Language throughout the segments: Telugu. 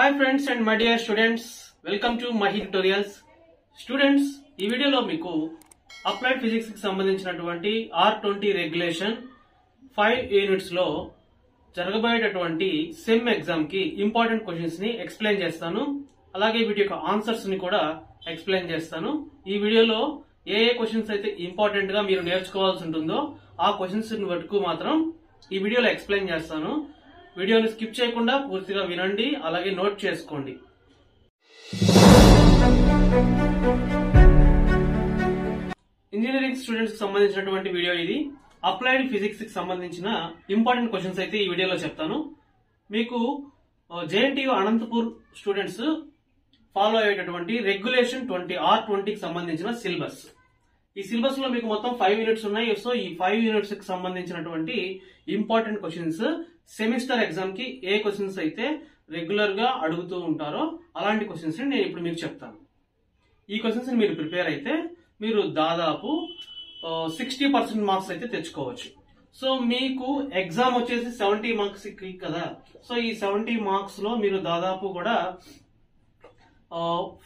Hi friends and my dear students welcome to Mahi tutorials students ఈ వీడియోలో మీకు అప్లైడ్ ఫిజిక్స్కి సంబంధించినటువంటి ఆర్ ట్వంటీ రెగ్యులేషన్ ఫైవ్ యూనిట్స్లో జరగబోయేటటువంటి సెమ్ ఎగ్జామ్కి ఇంపార్టెంట్ క్వశ్చన్స్ని ఎక్స్ప్లెయిన్ చేస్తాను. అలాగే వీటి యొక్క ఆన్సర్స్ని కూడా ఎక్స్ప్లెయిన్ చేస్తాను. ఈ వీడియోలో ఏ ఏ క్వశ్చన్స్ అయితే ఇంపార్టెంట్గా మీరు నేర్చుకోవాల్సి ఉంటుందో ఆ క్వశ్చన్స్ వరకు మాత్రం ఈ వీడియోలో ఎక్స్ప్లెయిన్ చేస్తాను. వీడియోని స్కిప్ చేయకుండా పూర్తిగా వినండి అలాగే నోట్ చేసుకోండి. ఇంజనీరింగ్ స్టూడెంట్స్కి సంబంధించినటువంటి వీడియో ఇది. అప్లైడ్ ఫిజిక్స్కి సంబంధించిన ఇంపార్టెంట్ క్వశ్చన్స్ అయితే ఈ వీడియోలో చెప్తాను. మీకు జేఎన్టీయు అనంతపూర్ స్టూడెంట్స్ ఫాలో అయ్యేటటువంటి రెగ్యులేషన్ ట్వంటీ ఆర్ ట్వంటీకి సంబంధించిన సిలబస్. ఈ సిలబస్లో మీకు మొత్తం ఫైవ్ యూనిట్స్ ఉన్నాయి. సో ఈ ఫైవ్ యూనిట్స్కి సంబంధించినటువంటి ఇంపార్టెంట్ క్వశ్చన్స్ సెమిస్టర్ ఎగ్జామ్కి ఏ క్వశ్చన్స్ అయితే రెగ్యులర్గా అడుగుతూ ఉంటారో అలాంటి క్వశ్చన్స్ నేను ఇప్పుడు మీకు చెప్తాను. ఈ క్వశ్చన్స్ మీరు ప్రిపేర్ అయితే మీరు దాదాపు సిక్స్టీ పర్సెంట్ మార్క్స్ అయితే తెచ్చుకోవచ్చు. సో మీకు ఎగ్జామ్ వచ్చేసి సెవెంటీ మార్క్స్ కదా? సో ఈ సెవెంటీ మార్క్స్లో మీరు దాదాపు కూడా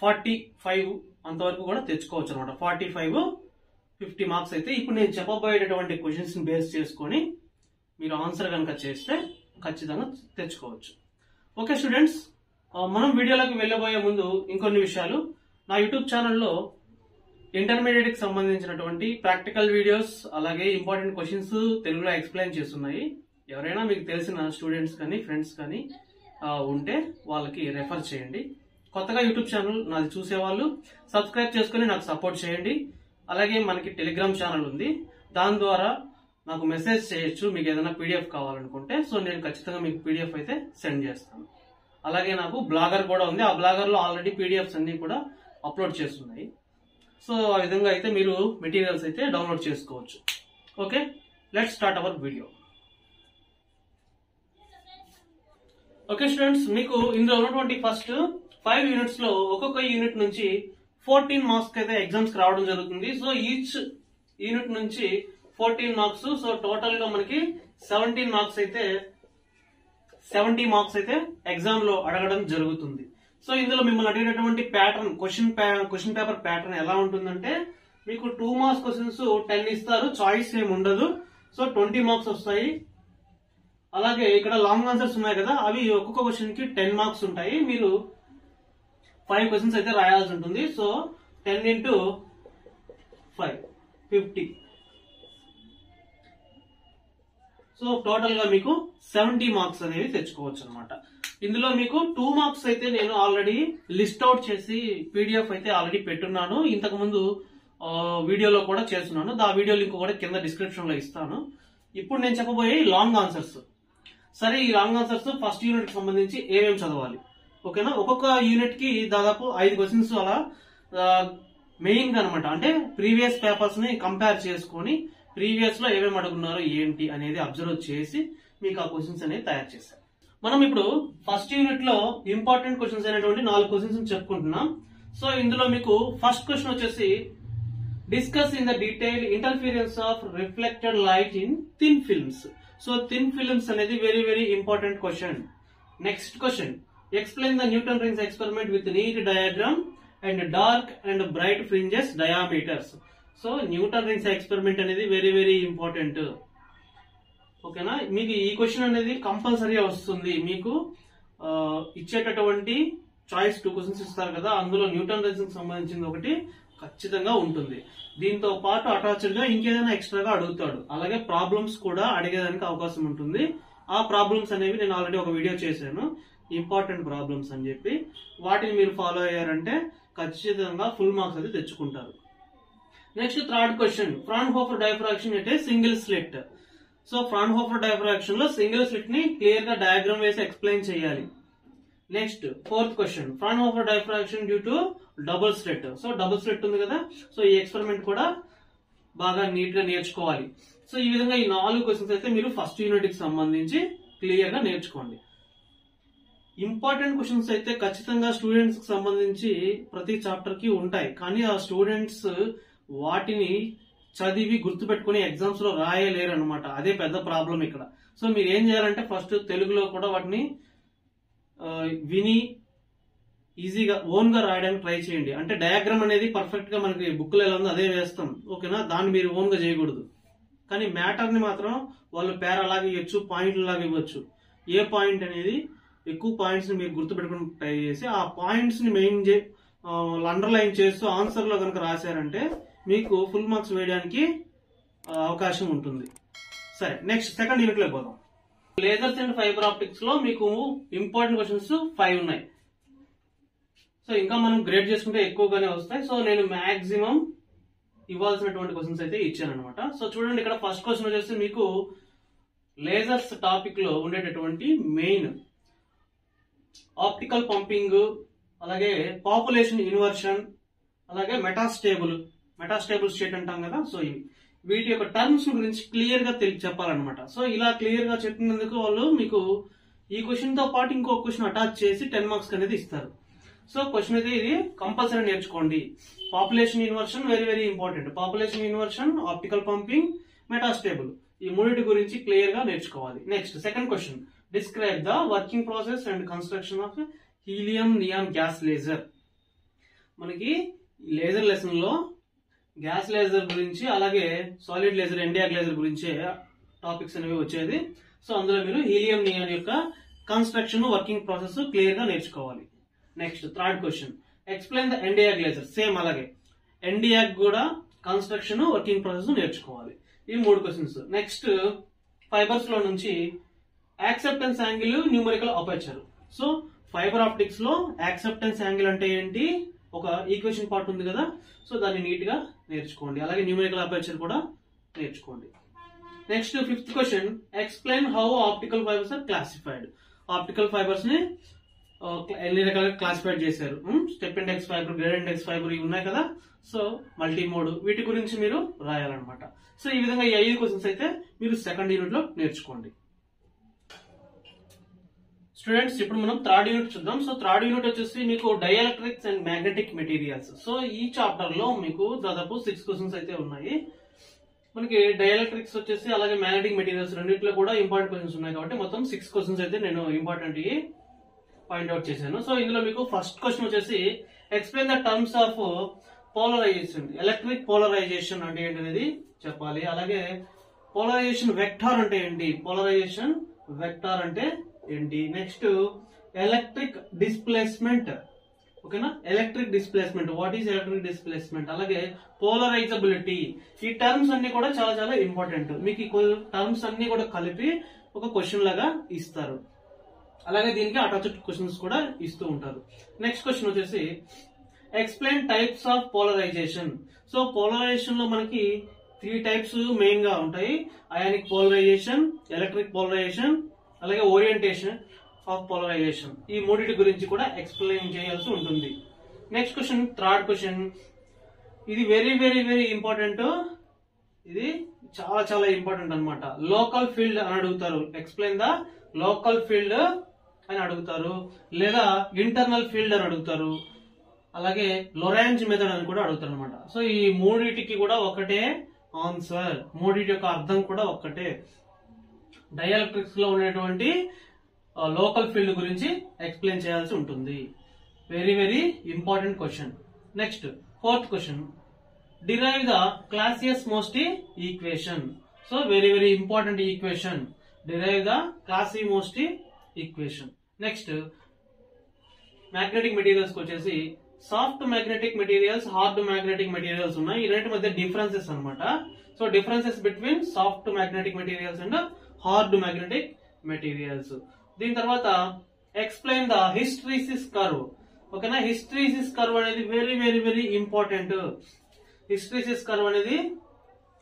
ఫార్టీ ఫైవ్ అంతవరకు కూడా తెచ్చుకోవచ్చు అనమాట ఫార్టీ ఫైవ్ ఫిఫ్టీ మార్క్స్ అయితే. ఇప్పుడు నేను చెప్పబోయేటటువంటి క్వశ్చన్స్ బేస్ చేసుకొని మీరు ఆన్సర్ కనుక చేస్తే ఖచ్చితంగా తెచ్చుకోవచ్చు. ఓకే స్టూడెంట్స్ మనం వీడియోలోకి వెళ్ళబోయే ముందు ఇంకొన్ని విషయాలు. నా యూట్యూబ్ ఛానల్లో ఇంటర్మీడియట్కి సంబంధించినటువంటి ప్రాక్టికల్ వీడియోస్ అలాగే ఇంపార్టెంట్ క్వశ్చన్స్ తెలుగులో ఎక్స్ప్లెయిన్ చేస్తున్నాయి. ఎవరైనా మీకు తెలిసిన స్టూడెంట్స్ కానీ ఫ్రెండ్స్ కానీ ఉంటే వాళ్ళకి రెఫర్ చేయండి. కొత్తగా యూట్యూబ్ ఛానల్ నాది చూసేవాళ్ళు సబ్స్క్రైబ్ చేసుకుని నాకు సపోర్ట్ చేయండి. అలాగే మనకి టెలిగ్రామ్ ఛానల్ ఉంది. దాని ద్వారా నాకు మెసేజ్ చేయొచ్చు మీకు ఏదైనా పీడిఎఫ్ కావాలనుకుంటే సో నేను ఖచ్చితంగా మీకు పీడిఎఫ్ అయితే సెండ్ చేస్తాను. అలాగే నాకు బ్లాగర్ కూడా ఉంది. ఆ బ్లాగర్లో ఆల్రెడీ పీడిఎఫ్స్ అన్ని కూడా అప్లోడ్ చేస్తున్నాయి. సో ఆ విధంగా అయితే మీరు మెటీరియల్స్ అయితే డౌన్లోడ్ చేసుకోవచ్చు. Okay let start our video okay students మీకు ఇందులో ఉన్నటువంటి ఫస్ట్ ఫైవ్ యూనిట్స్లో ఒక్కొక్క యూనిట్ నుంచి ఫోర్టీన్ మార్క్స్ అయితే ఎగ్జామ్స్ రావడం జరుగుతుంది. సో ఈచ్ యూనిట్ నుంచి ఫోర్టీన్ మార్క్స్ సో టోటల్గా మనకి సెవెంటీన్ మార్క్స్ అయితే సెవెంటీ మార్క్స్ అయితే ఎగ్జామ్లో అడగడం జరుగుతుంది. సో ఇందులో మిమ్మల్ని అడిగినటువంటి pattern question question paper pattern ఎలా ఉంటుందంటే మీకు టూ మార్క్స్ క్వశ్చన్స్ టెన్ ఇస్తారు చాయిస్ ఏమి ఉండదు. సో ట్వంటీ మార్క్స్ వస్తాయి. అలాగే ఇక్కడ లాంగ్ ఆన్సర్స్ ఉన్నాయి కదా అవి ఒక్కొక్క క్వశ్చన్కి టెన్ మార్క్స్ ఉంటాయి. మీరు ఫైవ్ క్వశ్చన్స్ అయితే రాయాల్సి ఉంటుంది. So ten into five fifty. So టోటల్గా మీకు సెవెంటీ మార్క్స్ అనేవి తెచ్చుకోవచ్చు అనమాట ఇందులో మీకు టూ మార్క్స్ అయితే నేను ఆల్రెడీ లిస్ట్ అవుట్ చేసి పీడిఎఫ్ అయితే ఆల్రెడీ పెట్టున్నాను. ఇంతకు ముందు వీడియోలో కూడా చేస్తున్నాను. ఆ వీడియో లింక్ కూడా కింద డిస్క్రిప్షన్లో ఇస్తాను. ఇప్పుడు నేను చెప్పబోయే లాంగ్ ఆన్సర్స్. సరే ఈ లాంగ్ ఆన్సర్స్ ఫస్ట్ యూనిట్ సంబంధించి ఏమేమి చదవాలి? ఓకేనా? ఒక్కొక్క యూనిట్కి దాదాపు ఐదు క్వశ్చన్స్ అలా మెయిన్గా అనమాట అంటే ప్రీవియస్ పేపర్స్ని కంపేర్ చేసుకొని ప్రీవియస్లో ఏమేమి అడుగున్నారు ఏంటి అనేది అబ్జర్వ్ చేసి మీకు ఆ క్వశ్చన్స్ అనేది తయారు చేశారు. మనం ఇప్పుడు ఫస్ట్ యూనిట్లో ఇంపార్టెంట్ క్వశ్చన్స్ అయినటువంటి నాలుగు క్వశ్చన్స్ చెప్పుకుంటున్నాం. సో ఇందులో మీకు ఫస్ట్ క్వశ్చన్ వచ్చేసి discuss in the detail interference of reflected light in thin films so thin films అనేది very very important question next question explain the Newton rings experiment with neat diagram and dark and bright fringes diameters so Newton rings experiment అనేది వెరీ వెరీ ఇంపార్టెంట్ ఓకేనా? మీకు ఈ క్వశ్చన్ అనేది కంపల్సరీ వస్తుంది. మీకు ఇచ్చేటటువంటి చాయిస్ టూ క్వశ్చన్స్ ఇస్తారు కదా అందులో న్యూటన్ రింగ్స్ సంబంధించింది ఒకటి ఖచ్చితంగా ఉంటుంది. దీంతో పాటు అటాచ్డ్గా ఇంకేదైనా ఎక్స్ట్రాగా అడుగుతాడు. అలాగే ప్రాబ్లమ్స్ కూడా అడిగేదానికి అవకాశం ఉంటుంది. ఆ ప్రాబ్లమ్స్ అనేవి నేను ఆల్రెడీ ఒక వీడియో చేశాను. ఇంపార్టెంట్ ప్రాబ్లమ్స్ అని చెప్పి. వాటిని మీరు ఫాలో అయ్యారంటే ఖచ్చితంగా ఫుల్ మార్క్స్ అయితే తెచ్చుకుంటారు. Next third question Fraunhofer diffraction అంటే single slit so Fraunhofer డైఫ్రాక్షన్లో సింగిల్ స్లిట్ని క్లియర్గా డయాగ్రామ్ వేసి ఎక్స్ప్లెయిన్ చేయాలి. Next fourth question Fraunhofer diffraction due to double slit so double slit ఉంది కదా? సో ఈ ఎక్స్పెరిమెంట్ కూడా బాగా నీట్గా నేర్చుకోవాలి. సో ఈ విధంగా ఈ నాలుగు క్వశ్చన్స్ అయితే మీరు ఫస్ట్ యూనిట్కి సంబంధించి క్లియర్గా నేర్చుకోండి. ఇంపార్టెంట్ క్వశ్చన్స్ అయితే ఖచ్చితంగా స్టూడెంట్స్కి సంబంధించి ప్రతి చాప్టర్కి ఉంటాయి. కానీ ఆ స్టూడెంట్స్ వాటిని చదివి గుర్తుపెట్టుకుని ఎగ్జామ్స్లో రాయలేరు అనమాట అదే పెద్ద ప్రాబ్లం ఇక్కడ. సో మీరు ఏం చేయాలంటే ఫస్ట్ తెలుగులో కూడా వాటిని విని ఈజీగా ఓన్గా రాయడానికి ట్రై చేయండి. అంటే డయాగ్రామ్ అనేది పర్ఫెక్ట్గా మనకి బుక్లో ఎలా ఉందో అదే వేస్తాం. ఓకేనా దాన్ని మీరు ఓన్గా చేయకూడదు. కానీ మ్యాటర్ని మాత్రం వాళ్ళు పేర అలాగే ఇవ్వచ్చు పాయింట్లు లాగా ఇవ్వచ్చు. ఏ పాయింట్ అనేది ఎక్కువ పాయింట్స్ని మీరు గుర్తుపెట్టుకుని ట్రై చేసి ఆ పాయింట్స్ని మెయిన్ అండర్లైన్ చేస్తూ ఆన్సర్లో కనుక రాశారంటే మీకు ఫుల్ మార్క్స్ వేయడానికి అవకాశం ఉంటుంది. సరే నెక్స్ట్ సెకండ్ యూనిట్లో పోదాం. లేజర్స్ అండ్ ఫైబర్ ఆప్టిక్స్లో మీకు ఇంపార్టెంట్ క్వశ్చన్స్ ఫైవ్ ఉన్నాయి. సో ఇంకా మనం గ్రేడ్ చేసుకుంటే ఎక్కువగానే వస్తాయి. సో నేను మాక్సిమం ఇవ్వాల్సినటువంటి క్వశ్చన్స్ అయితే ఇచ్చాను అనమాట సో చూడండి ఇక్కడ ఫస్ట్ క్వశ్చన్ వచ్చేసి మీకు లేజర్స్ టాపిక్లో ఉండేటటువంటి మెయిన్ ఆప్టికల్ పంపింగ్ అలాగే పాపులేషన్ ఇన్వర్షన్ అలాగే మెటాస్టేబుల్ మెటాస్టేబుల్ స్టేట్ అంటాం కదా సో ఇవి వీటి యొక్క టర్మ్స్ గురించి క్లియర్గా తెలియ చెప్పాలన్నమాట. సో ఇలా క్లియర్గా చెప్పినందుకు వాళ్ళు మీకు ఈ క్వశ్చన్తో పాటు ఇంకో క్వశ్చన్ అటాచ్ చేసి టెన్ మార్క్స్ అనేది ఇస్తారు. సో క్వశ్చన్ అయితే ఇది కంపల్సరీ నేర్చుకోండి. Population inversion very very important population inversion optical pumping metastable ఈ మూడింటి గురించి క్లియర్గా నేర్చుకోవాలి. Next second question describe the working process and construction of helium neon gas laser మనకి లేజర్ లెసన్లో గ్యాస్ లేజర్ గురించి అలాగే solid laser ND YAG laser గురించే టాపిక్స్ అనేవి వచ్చేది. సో అందులో మీరు హీలియం నియాన్ యొక్క కన్స్ట్రక్షన్ వర్కింగ్ ప్రాసెస్ క్లియర్గా నేర్చుకోవాలి. Next third question. Explain the ND YAG laser. Same అలాగే. ఎండియా కూడా కన్స్ట్రక్షన్ వర్కింగ్ ప్రాసెస్ నేర్చుకోవాలి. ఈ మూడు క్వశ్చన్స్. నెక్స్ట్ ఫైబర్స్లో నుంచి acceptance angle numerical aperture. So fiber ఆప్టిక్స్లో acceptance angle అంటే ఏంటి? ఒక ఈక్వేషన్ పార్ట్ ఉంది కదా సో దాన్ని నీట్గా నేర్చుకోండి. అలాగే న్యూమరికల్ అపర్చర్ కూడా నేర్చుకోండి. Next fifth question explain how optical fibers are classified optical ఫైబర్స్ని ఎన్ని రకాలుగా క్లాసిఫైడ్ చేశారు? Step index fiber graded index fiber ఇవి ఉన్నాయి కదా సో మల్టీ మోడ్ వీటి గురించి మీరు రాయాలన్నమాట. సో ఈ విధంగా ఈ ఐదు క్వశ్చన్స్ అయితే మీరు సెకండ్ యూనిట్లో నేర్చుకోండి. స్టూడెంట్స్ ఇప్పుడు మనం థర్డ్ యూనిట్ చూద్దాం. సో థర్డ్ యూనిట్ వచ్చేసి మీకు dielectrics and magnetic materials. So ఈ చాప్టర్లో మీకు దాదాపు సిక్స్ క్వశ్చన్స్ అయితే ఉన్నాయి. మనకి డైఎలక్ట్రిక్స్ వచ్చేసి అలాగే మ్యాగ్నెటిక్ మెటీరియల్స్ రెండింటిలో కూడా ఇంపార్టెంట్ క్వశ్చన్స్ ఉన్నాయి కాబట్టి మొత్తం సిక్స్ క్వశ్చన్స్ అయితే నేను ఇంపార్టెంట్ పాయింట్అవుట్ చేశాను. సో ఇందులో మీకు ఫస్ట్ క్వశ్చన్ వచ్చేసి explain the terms of polarization electric polarization అంటే ఏంటి అనేది చెప్పాలి. అలాగే పోలరైజేషన్ వెక్టార్ అంటే ఏంటి? పోలరైజేషన్ వెక్టార్ అంటే ఏంటి? నెక్స్ట్ ఎలక్ట్రిక్ డిస్ప్లేస్మెంట్ ఓకేనా? Electric displacement what is electric displacement అలాగే పోలరైజబిలిటీ ఈ టర్మ్స్ అన్ని కూడా చాలా చాలా ఇంపార్టెంట్ మీకు ఈ టర్మ్స్ అన్ని కూడా కలిపి ఒక క్వశ్చన్ లాగా ఇస్తారు. అలాగే దీనికి అటాచ్డ్ క్వశ్చన్స్ కూడా ఇస్తూ ఉంటారు. నెక్స్ట్ క్వశ్చన్ వచ్చేసి explain types of polarization so పోలరైజేషన్లో మనకి త్రీ టైప్స్ మెయిన్గా ఉంటాయి. అయానిక్ పోలరైజేషన్ ఎలక్ట్రిక్ పోలరైజేషన్ అలాగే ఓరియంటేషన్ ఆఫ్ పోలరైజేషన్ ఈ మూడింటి గురించి కూడా ఎక్స్ప్లెయిన్ చేయాల్సి ఉంటుంది. నెక్స్ట్ క్వశ్చన్ థర్డ్ క్వశ్చన్ ఇది వెరీ వెరీ వెరీ ఇంపార్టెంట్ ఇది చాలా చాలా ఇంపార్టెంట్ అనమాట లోకల్ ఫీల్డ్ అని అడుగుతారు. ఎక్స్ప్లెయిన్ ద లోకల్ ఫీల్డ్ అని అడుగుతారు. లేదా ఇంటర్నల్ ఫీల్డ్ అని అడుగుతారు. అలాగే లొరాంజ్ మెథడ్ అని కూడా అడుగుతారు అనమాట సో ఈ మూడిటికి కూడా ఒకటే ఆన్సర్ మూడిటి యొక్క అర్థం కూడా ఒక్కటే డైఎలక్ట్రిక్స్లో ఉండేటువంటి లోకల్ ఫీల్డ్ గురించి ఎక్స్ప్లెయిన్ చేయాల్సి ఉంటుంది. Very very important question next fourth question derive the Clausius Mossotti equation so very very important equation derive the Clausius Mossotti equation next magnetic materials వచ్చేసి soft magnetic materials hard magnetic materials ఉన్నాయి. ఈ రెండు మధ్య డిఫరెన్సెస్ అనమాట so differences between soft magnetic materials and hard magnetic materials దీని తర్వాత ఎక్స్ప్లెయిన్ ద హిస్టరీసిస్ కర్వ్ ఓకేనా? హిస్టరీసిస్ కర్వ్ అనేది very very very important hysteresis curve అనేది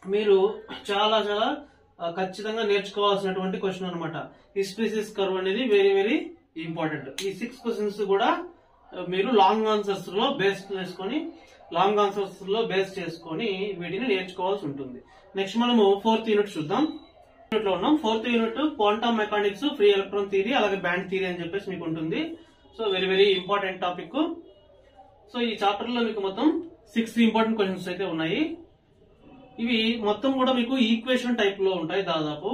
మీరు చాలా చాలా ఖచ్చితంగా నేర్చుకోవాల్సినటువంటి క్వశ్చన్ అనమాట హిస్టరీసిస్ కర్వ్ అనేది వెరీ వెరీ ఇంపార్టెంట్ ఈ సిక్స్ క్వశ్చన్స్ కూడా మీరు లాంగ్ ఆన్సర్స్లో బేస్ చేసుకొని లాంగ్ ఆన్సర్స్లో బేస్ చేసుకొని వీటిని నేర్చుకోవాల్సి ఉంటుంది. నెక్స్ట్ మనము ఫోర్త్ యూనిట్ చూద్దాం. యూనిట్లో ఉన్నాం. Fourth unit quantum mechanics free electron theory అలాగే బ్యాండ్ థియరీ అని చెప్పేసి మీకు ఉంటుంది. So very very important topic so ఈ చాప్టర్లో మీకు మొత్తం సిక్స్ ఇంపార్టెంట్ క్వశ్చన్స్ అయితే ఉన్నాయి. ఇవి మొత్తం కూడా మీకు ఈక్వేషన్ టైప్లో ఉంటాయి దాదాపు.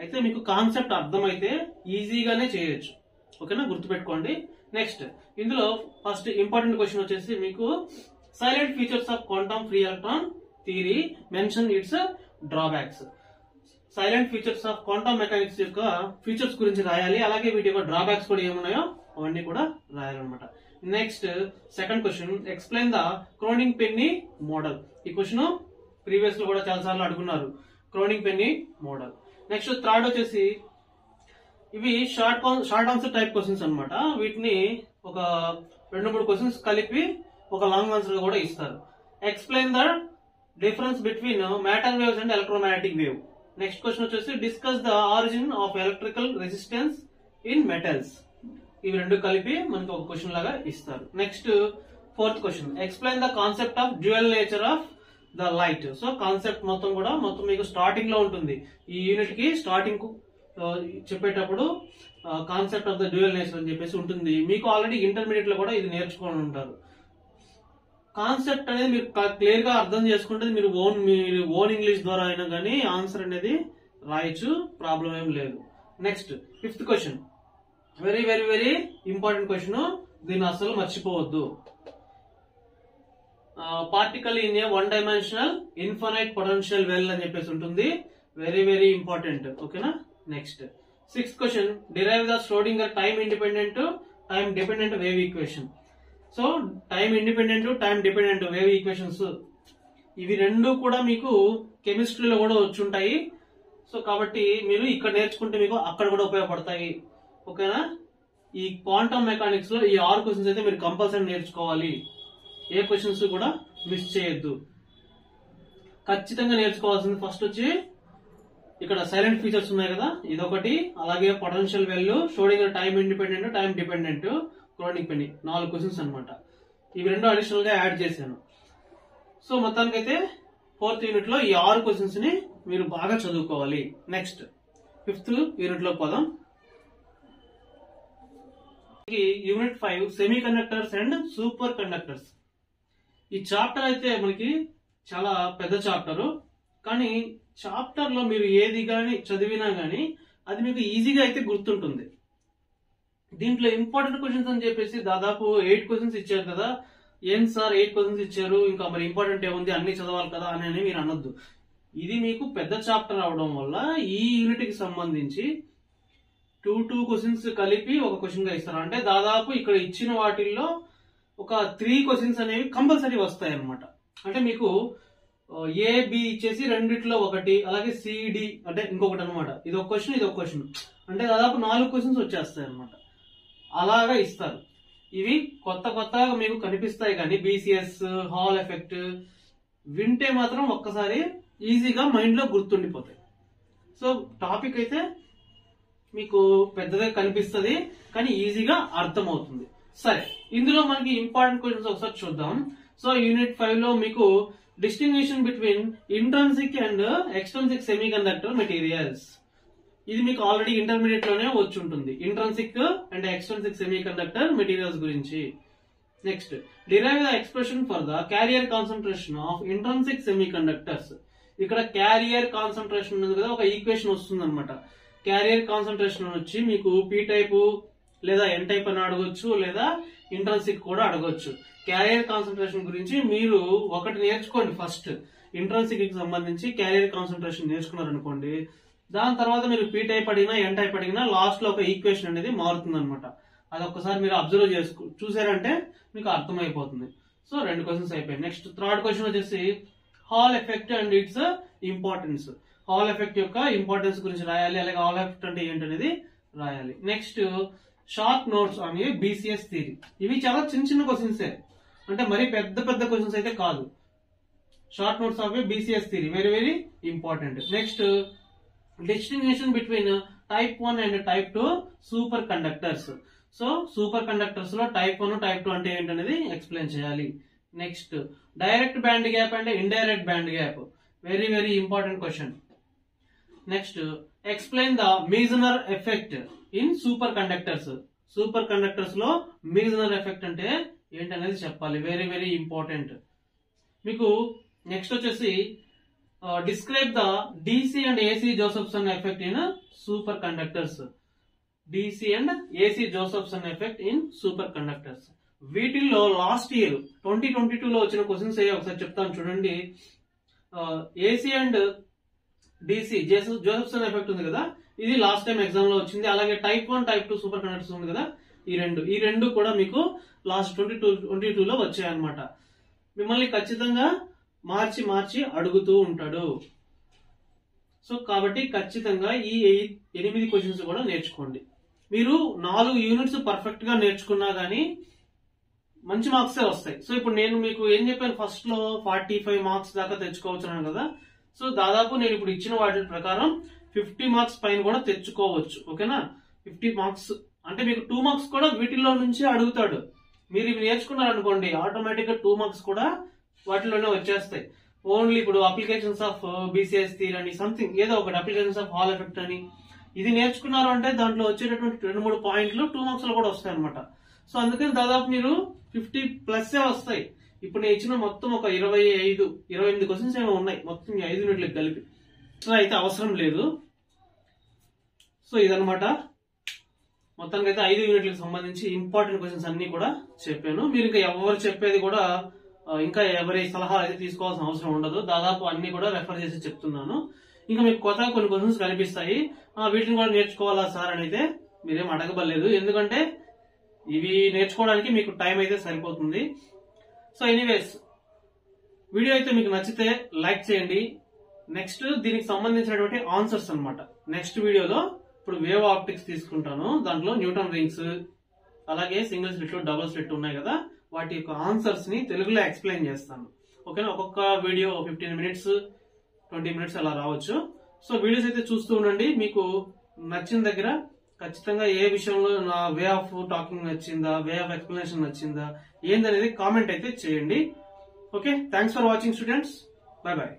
అయితే మీకు కాన్సెప్ట్ అర్థమైతే ఈజీగానే చేయొచ్చు. ఓకేనా? గుర్తుపెట్టుకోండి. నెక్స్ట్ ఇందులో ఫస్ట్ ఇంపార్టెంట్ క్వశ్చన్ వచ్చేసి మీకు salient features of quantum free electron theory mention its drawbacks salient features of quantum mechanics యొక్క ఫీచర్స్ గురించి రాయాలి. అలాగే వీటి యొక్క డ్రాబ్యాక్స్ కూడా ఏమున్నాయో అవన్నీ కూడా రాయాలన్నమాట. Next second question explain the Kronig Penney model ఈ క్వశ్చన్ ప్రీవియస్లో కూడా చాలా సార్లు అడుగున్నారు Kronig Penney model next third వచ్చేసి ఇవి short short answer type questions అనమాట వీటిని ఒక రెండు మూడు క్వశ్చన్స్ కలిపి ఒక లాంగ్ ఆన్సర్ కూడా ఇస్తారు. Explain the difference between matter waves and electromagnetic wave next question వచ్చేసి discuss the origin of electrical resistance in metals ఇవి రెండు కలిపి మనకి ఒక క్వశ్చన్ లాగా ఇస్తారు. Next fourth question explain the concept of dual nature of the light so concept మొత్తం కూడా మొత్తం మీకు స్టార్టింగ్లో ఉంటుంది. ఈ యూనిట్కి స్టార్టింగ్ చెప్పేటప్పుడు concept of the dual nature అని చెప్పేసి ఉంటుంది. మీకు ఆల్రెడీ ఇంటర్మీడియట్లో కూడా ఇది నేర్చుకొని ఉంటారు. కాన్సెప్ట్ అనేది మీరు క్లియర్గా అర్థం చేసుకుంటే మీరు ఓన్ మీరు ఓన్ ఇంగ్లీష్ ద్వారా అయినా కానీ ఆన్సర్ అనేది రాయొచ్చు ప్రాబ్లం ఏం లేదు. Next fifth question very very very important question దీన్ని అసలు మర్చిపోవద్దు. Particle in a one dimensional infinite potential well అని చెప్పేసి ఉంటుంది. వెరీ వెరీ ఇంపార్టెంట్ ఓకేనా next sixth question derive the Schrodinger time independent time dependent wave equation so time independent time dependent wave equations. ఇవి రెండు కూడా మీకు కెమిస్ట్రీలో కూడా వచ్చుంటాయి. సో కాబట్టి మీరు ఇక్కడ నేర్చుకుంటే మీకు అక్కడ కూడా ఉపయోగపడతాయి. ఓకేనా? ఈ క్వాంటమ్ మెకానిక్స్లో ఈ ఆరు క్వశ్చన్స్ అయితే మీరు కంపల్సరీ నేర్చుకోవాలి. ఏ క్వశ్చన్స్ కూడా మిస్ చేయొద్దు. ఖచ్చితంగా నేర్చుకోవాల్సింది ఫస్ట్ వచ్చి ఇక్కడ సైలెంట్ ఫీచర్స్ ఉన్నాయి కదా ఇదొకటి. అలాగే potential well షోడింగ్ time independent time dependent Kronig Penney నాలుగు క్వశ్చన్స్ అనమాట ఇవి రెండు అడిషనల్గా యాడ్ చేశాను. సో మొత్తానికైతే ఫోర్త్ యూనిట్లో ఈ ఆరు క్వశ్చన్స్ని మీరు బాగా చదువుకోవాలి. నెక్స్ట్ ఫిఫ్త్ యూనిట్లో పోదాం. Unit five semiconductors and superconductors ఈ చాప్టర్ అయితే మనకి చాలా పెద్ద చాప్టర్ కానీ చాప్టర్లో మీరు ఏది గాని చదివినా కానీ అది మీకు ఈజీగా అయితే గుర్తుంటుంది. దీంట్లో ఇంపార్టెంట్ క్వశ్చన్స్ అని చెప్పేసి దాదాపు ఎయిట్ క్వశ్చన్స్ ఇచ్చారు కదా. ఏం సార్ ఎయిట్ క్వశ్చన్స్ ఇచ్చారు? ఇంకా మరి ఇంపార్టెంట్ ఏముంది? అన్ని చదవాలి కదా అని మీరు అనొద్దు. ఇది మీకు పెద్ద చాప్టర్ అవడం వల్ల ఈ యూనిట్కి సంబంధించి టూ టూ క్వశ్చన్స్ కలిపి ఒక క్వశ్చన్గా ఇస్తారు. అంటే దాదాపు ఇక్కడ ఇచ్చిన వాటిల్లో ఒక త్రీ క్వశ్చన్స్ అనేవి కంపల్సరీ వస్తాయి అన్నమాట అంటే మీకు ఏ బి ఇచ్చేసి రెండిట్లో ఒకటి అలాగే సిడి అంటే ఇంకొకటి అనమాట ఇది ఒక క్వశ్చన్ ఇది ఒక క్వశ్చన్ అంటే దాదాపు నాలుగు క్వశ్చన్స్ వచ్చేస్తాయి అనమాట అలాగా ఇస్తారు. ఇవి కొత్త కొత్తగా మీకు కనిపిస్తాయి కానీ బీసీఎస్ హాల్ ఎఫెక్ట్ వింటే మాత్రం ఒక్కసారి ఈజీగా మైండ్లో గుర్తుండిపోతాయి. సో టాపిక్ అయితే మీకు పెద్దగా కనిపిస్తుంది కానీ ఈజీగా అర్థమవుతుంది. సరే ఇందులో మనకి ఇంపార్టెంట్ క్వశ్చన్స్ ఒకసారి చూద్దాం. సో యూనిట్ ఫైవ్లో మీకు distinction between intrinsic and extrinsic semiconductor materials. ఇది మీకు ఆల్రెడీ ఇంటర్మీడియట్లోనే వచ్చి ఉంటుంది. Intrinsic and extrinsic semiconductor materials గురించి. Next derive the expression for the carrier concentration of intrinsic semiconductors ఇక్కడ క్యారియర్ కాన్సన్ట్రేషన్ ఉంది కదా ఒక ఈక్వేషన్ వస్తుంది అనమాట క్యారియర్ కాన్సన్ట్రేషన్ వచ్చి మీకు పీ టైపు లేదా ఎన్ టైప్ అని అడగొచ్చు లేదా ఇంట్రన్సిక్ కూడా అడగొచ్చు. క్యారియర్ కాన్సన్ట్రేషన్ గురించి మీరు ఒకటి నేర్చుకోండి ఫస్ట్ ఇంట్రన్సిక్ సంబంధించి క్యారియర్ కాన్సన్ట్రేషన్ నేర్చుకున్నారనుకోండి దాని తర్వాత మీరు పీ టైప్ అడిగినా ఎన్ టైప్ అడిగినా లాస్ట్లో ఒక ఈక్వేషన్ అనేది మారుతుంది అనమాట అది ఒక్కసారి మీరు అబ్జర్వ్ చేసుకో చూసారంటే మీకు అర్థమైపోతుంది. సో రెండు క్వశ్చన్స్ అయిపోయాయి. నెక్స్ట్ థర్డ్ క్వశ్చన్ వచ్చేసి Hall effect and its importance Hall effect యొక్క ఇంపార్టెన్స్ గురించి రాయాలి అలాగే హాల్ ఎఫెక్ట్ అంటే ఏంటనేది రాయాలి. నెక్స్ట్ షార్ట్ నోట్స్ అనేవి బీసీఎస్ థియరీ ఇవి చాలా చిన్న చిన్న క్వశ్చన్స్ అంటే మరీ పెద్ద పెద్ద క్వశ్చన్స్ అయితే కాదు. Short notes of BCS theory very very important next destination between type one and type two superconductors so super కండక్టర్స్లో టైప్ వన్ టైప్ టూ అంటే ఏంటనేది ఎక్స్ప్లెయిన్ చేయాలి. Next direct band gap and indirect band gap very very important question next explain the Meissner effect in superconductors super కండక్టర్స్లో మీజనర్ ఎఫెక్ట్ అంటే ఏంటనేది చెప్పాలి. వెరీ వెరీ ఇంపార్టెంట్ మీకు నెక్స్ట్ వచ్చేసి describe the DC and AC Josephson effect in superconductors DC and AC Josephson effect in superconductors వీటిల్లో last year twenty twenty two లో వచ్చిన క్వశ్చన్స్ ఏ ఒకసారి చెప్తాను చూడండి. AC and DC Josephson effect ఉంది కదా? ఇది లాస్ట్ టైం ఎగ్జామ్లో వచ్చింది. అలాగే type one type two superconductors ఉంది కదా? ఈ రెండు ఈ రెండు కూడా మీకు last twenty two twenty two లో వచ్చాయన్నమాట. మిమ్మల్ని ఖచ్చితంగా మార్చి మార్చి అడుగుతూ ఉంటాడు. సో కాబట్టి ఖచ్చితంగా ఈ ఎయి- ఎనిమిది క్వశ్చన్స్ కూడా నేర్చుకోండి. మీరు నాలుగు యూనిట్స్ పర్ఫెక్ట్గా నేర్చుకున్నా గానీ మంచి మార్క్సే వస్తాయి. సో ఇప్పుడు నేను మీకు ఏం చెప్పాను? ఫస్ట్లో ఫార్టీ ఫైవ్ మార్క్స్ దాకా తెచ్చుకోవచ్చు కదా. సో దాదాపు నేను ఇప్పుడు ఇచ్చిన వాటి ప్రకారం ఫిఫ్టీ మార్క్స్ పైన కూడా తెచ్చుకోవచ్చు. ఓకేనా? ఫిఫ్టీ మార్క్స్ అంటే మీకు టూ మార్క్స్ కూడా వీటిల్లో నుంచి అడుగుతాడు. మీరు ఇవి నేర్చుకున్నారనుకోండి ఆటోమేటిక్గా టూ మార్క్స్ కూడా వాటిలోనే వచ్చేస్తాయి. ఓన్లీ ఇప్పుడు అప్లికేషన్స్ ఆఫ్ బీసీఎస్ థీర్ అని సంథింగ్ ఏదో ఒకటి అప్లికేషన్స్ ఆఫ్ హాల్ ఎఫెక్ట్ అని. ఇది నేర్చుకున్నారు అంటే దాంట్లో వచ్చేటటువంటి రెండు మూడు పాయింట్లు టూ మార్క్స్లో కూడా వస్తాయి అనమాట సో అందుకని దాదాపు మీరు ఫిఫ్టీ ప్లస్ వస్తాయి. ఇప్పుడు నేను ఇచ్చిన మొత్తం ఒక ఇరవై ఐదు ఇరవై ఎనిమిది క్వశ్చన్స్ ఏమో ఉన్నాయి. మొత్తం ఐదు యూనిట్లకు కలిపి. సో అయితే అవసరం లేదు. సో ఇదనమాట మొత్తానికి అయితే ఐదు యూనిట్లకు సంబంధించి ఇంపార్టెంట్ క్వశ్చన్స్ అన్ని కూడా చెప్పాను. మీరు ఇంకా ఎవరు చెప్పేది కూడా ఇంకా ఎవరి సలహా అయితే తీసుకోవాల్సిన అవసరం ఉండదు. దాదాపు అన్ని కూడా రెఫర్ చేసి చెప్తున్నాను. ఇంకా మీకు కొత్తగా కొన్ని క్వశ్చన్స్ కనిపిస్తాయి. వీటిని కూడా నేర్చుకోవాలా సార్ అని అయితే మీరేం అడగబడలేదు. ఎందుకంటే ఇవి నేర్చుకోవడానికి మీకు టైం అయితే సరిపోతుంది. సో ఎనీవేస్ వీడియో అయితే మీకు నచ్చితే లైక్ చేయండి. నెక్స్ట్ దీనికి సంబంధించినటువంటి ఆన్సర్స్ అనమాట నెక్స్ట్ వీడియోలో ఇప్పుడు వేవ్ ఆప్టిక్స్ తీసుకుంటాను. దాంట్లో న్యూటన్ రింగ్స్ అలాగే సింగిల్ స్లిట్లు డబుల్ స్లిట్ ఉన్నాయి కదా. వాటి యొక్క ఆన్సర్స్ని తెలుగులో ఎక్స్ప్లెయిన్ చేస్తాను. ఓకేనా ఒక్కొక్క video fifteen minutes twenty minutes అలా రావచ్చు. సో వీడియోస్ అయితే చూస్తూ ఉండండి. మీకు నచ్చిన దగ్గర ఖచ్చితంగా ఏ విషయంలో నా వే ఆఫ్ టాకింగ్ నచ్చిందా వే ఆఫ్ ఎక్స్ప్లెనేషన్ నచ్చిందా ఏందనేది కామెంట్ అయితే చేయండి. Okay thanks for watching students bye bye